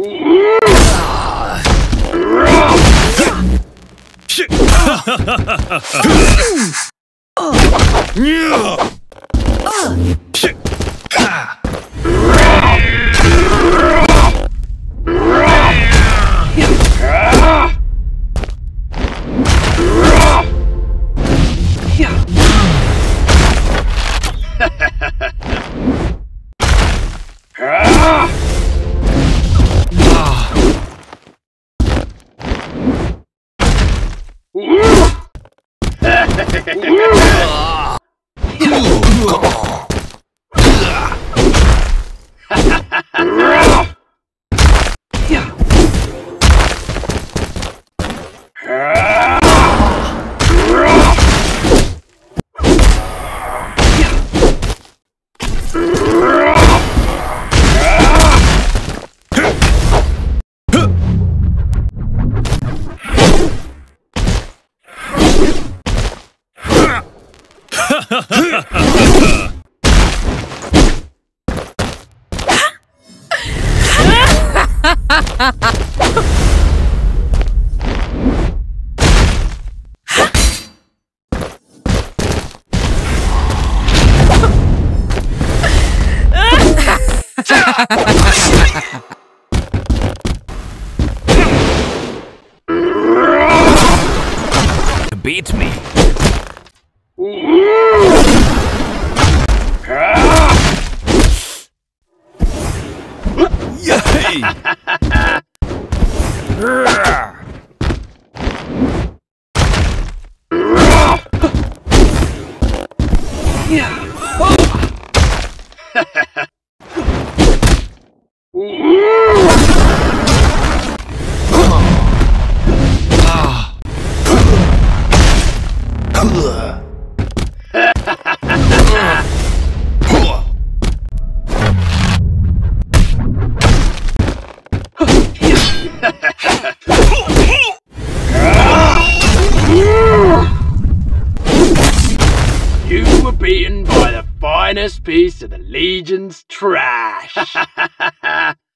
Ha ha! Woo! Beat me. Yay! You beaten by the finest piece of the Legion's trash.